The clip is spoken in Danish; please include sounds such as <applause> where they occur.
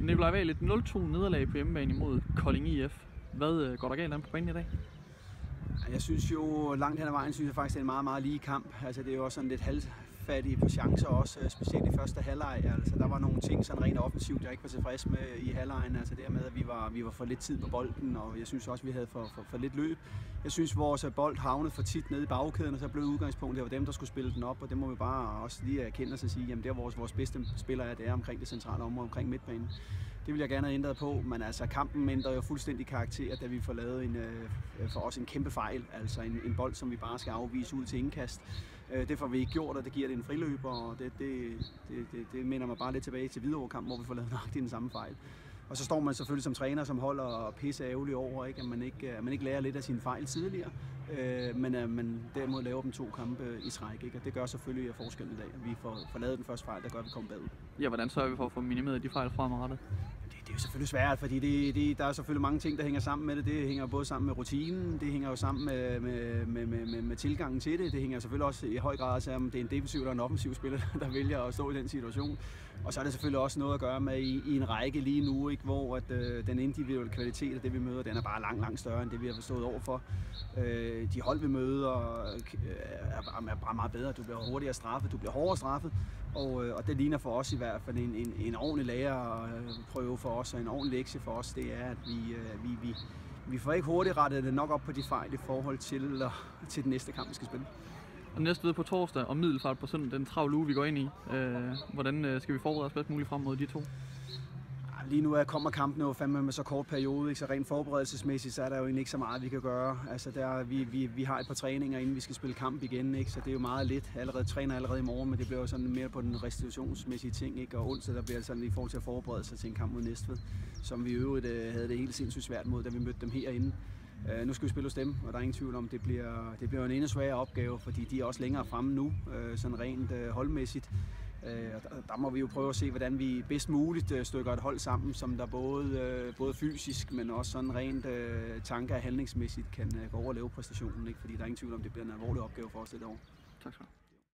Nikolaj Vahl, et 0-2 nederlag på hjemmebane imod Kolding IF. Hvad øh, går der galt an på banen i dag? Jeg synes jo, langt hen ad vejen, synes jeg faktisk, det er en meget, meget lige kamp. Altså, det er jo også sådan lidt fattige på chancer også, øh, specielt i første halvleg. Altså, der var nogle ting sådan rent offensivt, jeg ikke var tilfreds med i halvlejen. Altså dermed, at vi var, vi var for lidt tid på bolden, og jeg synes også, at vi havde for, for, for lidt løb. Jeg synes, vores øh, bold havnede for tit nede i bagkæden, og så blev udgangspunktet, det var dem, der skulle spille den op, og det må vi bare også lige erkende os og sige, jamen det er vores, vores bedste spiller er, det er omkring det centrale område, omkring midtbanen. Det vil jeg gerne have ændret på, men altså kampen ændrer jo fuldstændig karakter, da vi får lavet en, øh, for os en kæmpe fejl, altså en, en bold, som vi bare skal afvise ud til indkast. Øh, det får vi ikke gjort, og det giver det en friløber, og det, det, det, det, det minder mig bare lidt tilbage til Hvidovre kamp, hvor vi får lavet nok den samme fejl. Og så står man selvfølgelig som træner, som holder og pisse ærgerligt over, ikke? At, man ikke, at man ikke lærer lidt af sine fejl tidligere, øh, men øh, at man derimod laver dem to kampe i træk. Ikke? Og det gør selvfølgelig forskellen i dag, at vi får, får lavet den første fejl, der gør, at vi kommer bagud. Ja, hvordan sørger vi for at få minimeret de fejl fremadrettet? Det, er jo selvfølgelig svært, fordi det, det, der er selvfølgelig mange ting, der hænger sammen med det. Det hænger både sammen med rutinen, det hænger jo sammen med, med, med, med, med, med tilgangen til det. Det hænger selvfølgelig også i høj grad sammen, om det er en defensiv eller en offensiv spiller, <laughs> der vælger at stå i den situation. Og så er det selvfølgelig også noget at gøre med i, i en række lige nu, ikke, hvor at, øh, den individuelle kvalitet af det, vi møder, den er bare langt, langt større end det, vi har forstået overfor. Øh, de hold, vi møder, øh, er, er bare meget bedre. Du bliver hurtigere straffet, du bliver hårdere straffet, og, øh, og det ligner for os i hvert fald en, en, en ordentlig lærerprøve øh, for os, og en ordentlig lektie for os, det er, at vi, øh, vi, vi, vi får ikke hurtigt rettet det nok op på de fejl i forhold til, uh, til den næste kamp, vi skal spille. Og næste ved på torsdag og middelfart på søndag, den travle uge, vi går ind i. Øh, hvordan øh, skal vi forberede os bedst muligt frem mod de to? Lige nu er, kommer kampen jo fandme med så kort periode, ikke? så rent forberedelsesmæssigt, så er der jo ikke så meget, vi kan gøre. Altså, der, vi, vi, vi har et par træninger, inden vi skal spille kamp igen, ikke? så det er jo meget lidt. Allerede træner allerede i morgen, men det bliver jo sådan mere på den restitutionsmæssige ting. Ikke? Og onsdag der bliver sådan i forhold til at forberede sig til en kamp mod Næstved, som vi i øvrigt øh, havde det helt sindssygt svært mod, da vi mødte dem herinde. Øh, nu skal vi spille hos dem, og der er ingen tvivl om, det bliver, det bliver en endnu sværere opgave, fordi de er også længere fremme nu, øh, sådan rent øh, holdmæssigt. Øh, og der, der må vi jo prøve at se, hvordan vi bedst muligt uh, stykker et hold sammen, som der både, øh, både fysisk, men også sådan rent uh, tanke- og handlingsmæssigt kan gå over og lave præstationen, ikke? fordi der er ingen tvivl om, det bliver en alvorlig opgave for os det år. Tak skal du